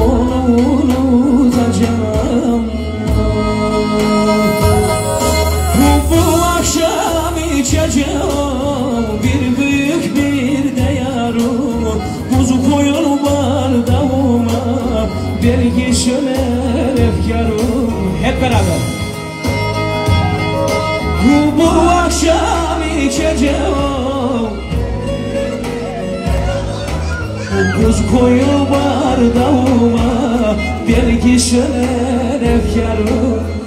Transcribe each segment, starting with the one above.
onu unutacağım Bu akşam içeceğim. Bir büyük bir de yarım. Kuzu koyun bardağıma belki söner Hep beraber. Bu akşam içeceğim Kuz koyu bardağıma Belki söner efkarım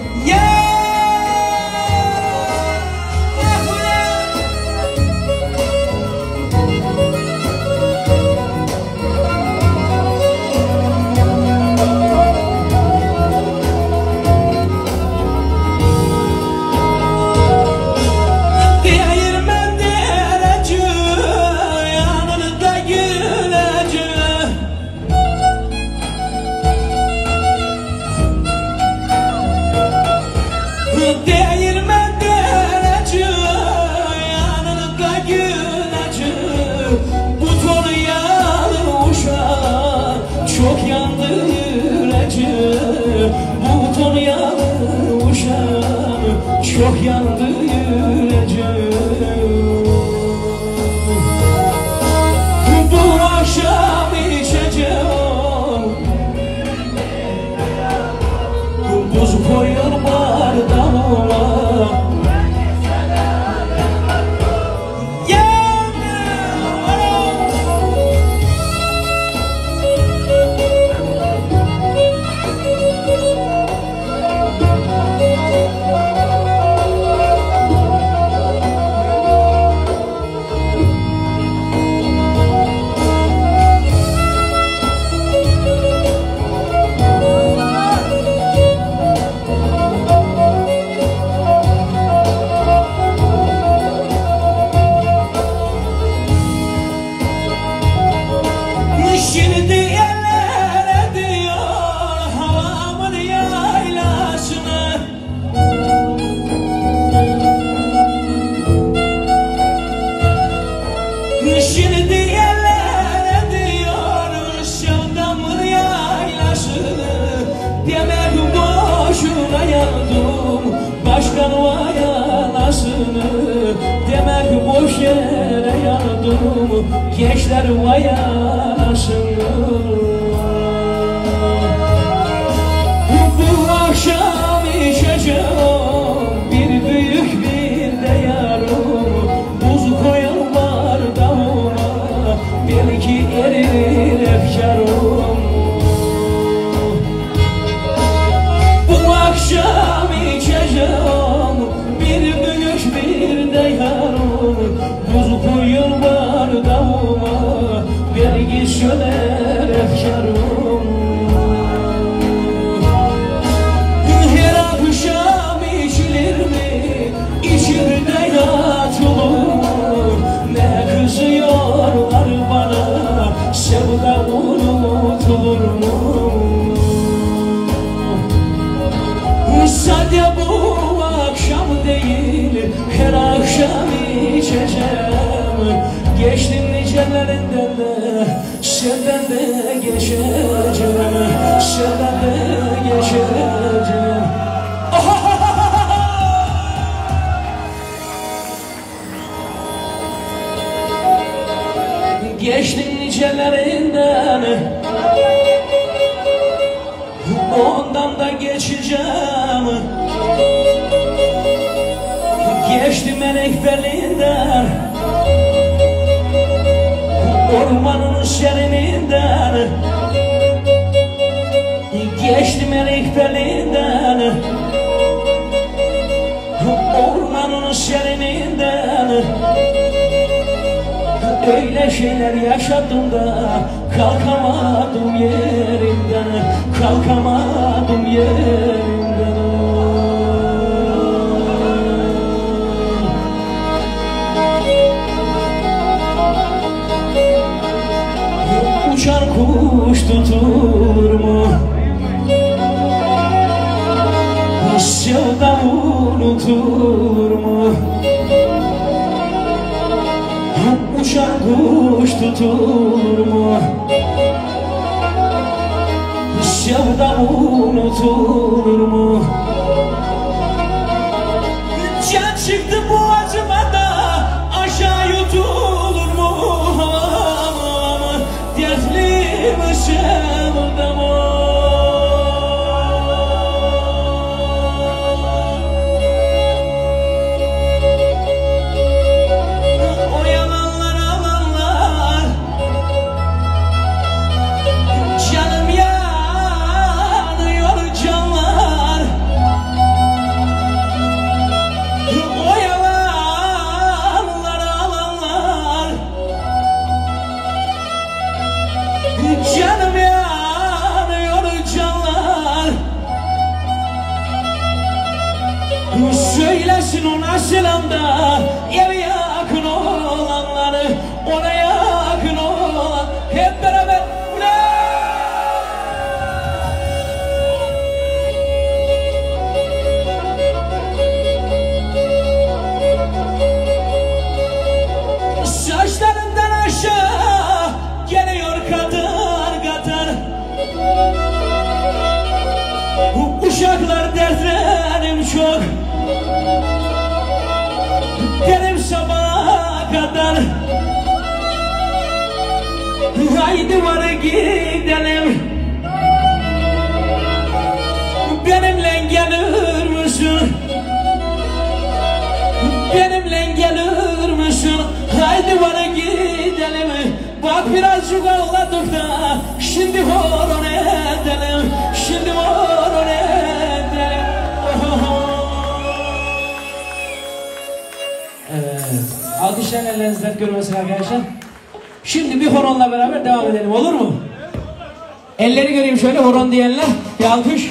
çok yandı yürecek Şimdi yerler ediyor sevdamın yaylasını Demek boşuna yandım başkan vay anasını Demek boş yere yandım gençler vay anasını Bu akşam içeceğim bu akşam değil Her akşam içeceğim. Geçtim nicelerinden de Senden de geçeceğim Senden de geçeceğim. Geçtim nicelerinden Ondan da geçeceğim belinden Ormanın serininden Geçtim melek belinden Ormanın serininden Öyle şeyler yaşadım da kalkamadım yerimden Kalkamadım yerimden kuş tutur mu? Sevda unutur mu? Uçan kuş tutur mu? Sevdam unutulur mu? Uşaklar dertlerim çok. Derim sabaha kadar. Haydi var gidelim. Benimle gelir misin? Benimle gelir misin? Haydi var gidelim. Bak birazcık ağladık da. Şimdi horon edelim Şimdi horon edelim Evet. Alkışlarla ellerinizden görmesin arkadaşlar. Şimdi bir horonla beraber devam edelim olur mu? Elleri göreyim şöyle horon diyenler. Bir alkış.